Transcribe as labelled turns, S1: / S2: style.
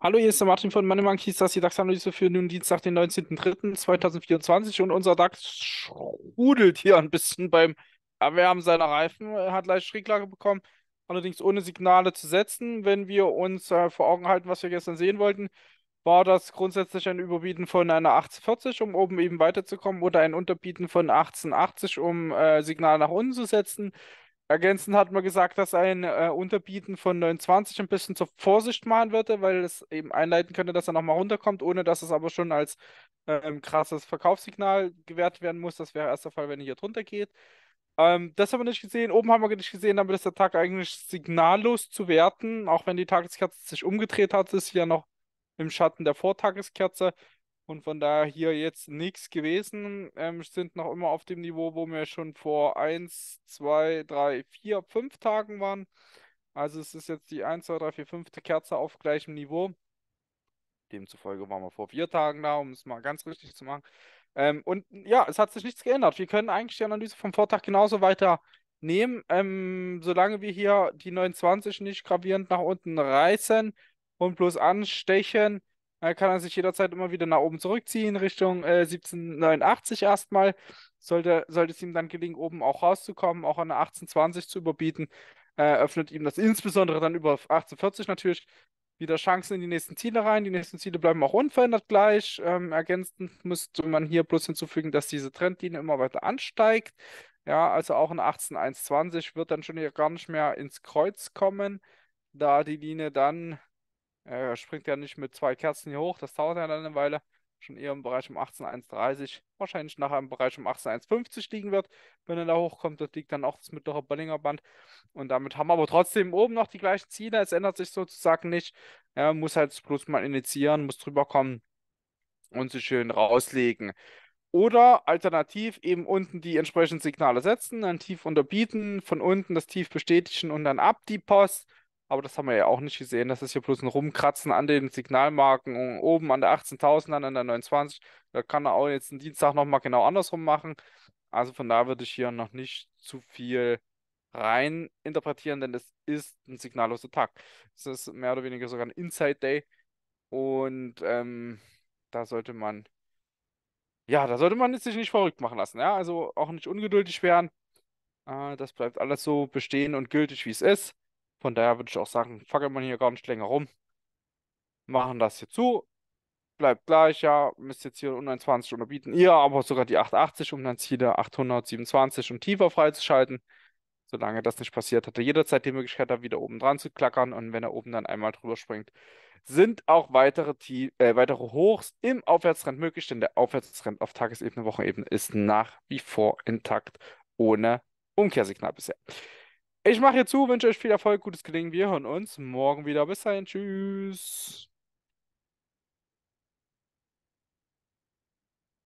S1: Hallo, hier ist der Martin von Money Monkeys, das ist die DAX-Analyse für den Dienstag, den 19.03.2024 und unser DAX sprudelt hier ein bisschen beim Erwärmen seiner Reifen. Er hat leicht Schräglage bekommen, allerdings ohne Signale zu setzen. Wenn wir uns äh, vor Augen halten, was wir gestern sehen wollten, war das grundsätzlich ein Überbieten von einer 1840, um oben eben weiterzukommen, oder ein Unterbieten von 1880, um äh, Signal nach unten zu setzen. Ergänzend hat man gesagt, dass ein äh, Unterbieten von 29 ein bisschen zur Vorsicht mahnen würde, weil es eben einleiten könnte, dass er nochmal runterkommt, ohne dass es aber schon als ähm, krasses Verkaufssignal gewertet werden muss. Das wäre erst der Fall, wenn er hier drunter geht. Ähm, das haben wir nicht gesehen. Oben haben wir nicht gesehen, damit ist der Tag eigentlich signallos zu werten. Auch wenn die Tageskerze sich umgedreht hat, ist hier noch im Schatten der Vortageskerze. Und von daher hier jetzt nichts gewesen. Ähm, sind noch immer auf dem Niveau, wo wir schon vor 1, 2, 3, 4, 5 Tagen waren. Also es ist jetzt die 1, 2, 3, 4, 5. Kerze auf gleichem Niveau. Demzufolge waren wir vor vier Tagen da, um es mal ganz richtig zu machen. Ähm, und ja, es hat sich nichts geändert. Wir können eigentlich die Analyse vom Vortag genauso weiter nehmen. Ähm, solange wir hier die 29 nicht gravierend nach unten reißen und bloß anstechen, äh, kann er sich jederzeit immer wieder nach oben zurückziehen, Richtung äh, 1789 erstmal. Sollte, sollte es ihm dann gelingen, oben auch rauszukommen, auch an der 1820 zu überbieten, äh, öffnet ihm das insbesondere dann über 1840 natürlich wieder Chancen in die nächsten Ziele rein. Die nächsten Ziele bleiben auch unverändert gleich. Ähm, ergänzend müsste man hier bloß hinzufügen, dass diese Trendlinie immer weiter ansteigt. Ja, also auch in 1821 wird dann schon hier gar nicht mehr ins Kreuz kommen, da die Linie dann er springt ja nicht mit zwei Kerzen hier hoch, das dauert ja dann eine Weile. Schon eher im Bereich um 18,130, wahrscheinlich nachher im Bereich um 18,150 liegen wird. Wenn er da hochkommt, das liegt dann auch das mittlere Bollinger Band. Und damit haben wir aber trotzdem oben noch die gleichen Ziele. Es ändert sich sozusagen nicht. Er muss halt bloß mal initiieren, muss drüber kommen und sich schön rauslegen. Oder alternativ eben unten die entsprechenden Signale setzen, ein Tief unterbieten, von unten das Tief bestätigen und dann ab die Post. Aber das haben wir ja auch nicht gesehen. Das ist hier bloß ein Rumkratzen an den Signalmarken. Oben an der 18.000, dann an der 29. Da kann er auch jetzt einen Dienstag nochmal genau andersrum machen. Also von da würde ich hier noch nicht zu viel rein interpretieren, denn es ist ein signalloser Tag. Es ist mehr oder weniger sogar ein Inside Day. Und ähm, da sollte man, ja, da sollte man sich nicht verrückt machen lassen. Ja, also auch nicht ungeduldig werden. Äh, das bleibt alles so bestehen und gültig, wie es ist. Von daher würde ich auch sagen, fackelt man hier gar nicht länger rum. Machen das hier zu. Bleibt gleich, ja. Müsst jetzt hier 120 unterbieten. Ihr aber sogar die 880, um dann Ziele 827 und tiefer freizuschalten. Solange das nicht passiert, hat er jederzeit die Möglichkeit, da wieder oben dran zu klackern. Und wenn er oben dann einmal drüber springt, sind auch weitere, Tie äh, weitere Hochs im Aufwärtstrend möglich, denn der Aufwärtstrend auf Tagesebene, Wochenebene ist nach wie vor intakt, ohne Umkehrsignal bisher. Ich mache hier zu, wünsche euch viel Erfolg, gutes Gelingen. Wir hören uns morgen wieder. Bis dahin, tschüss.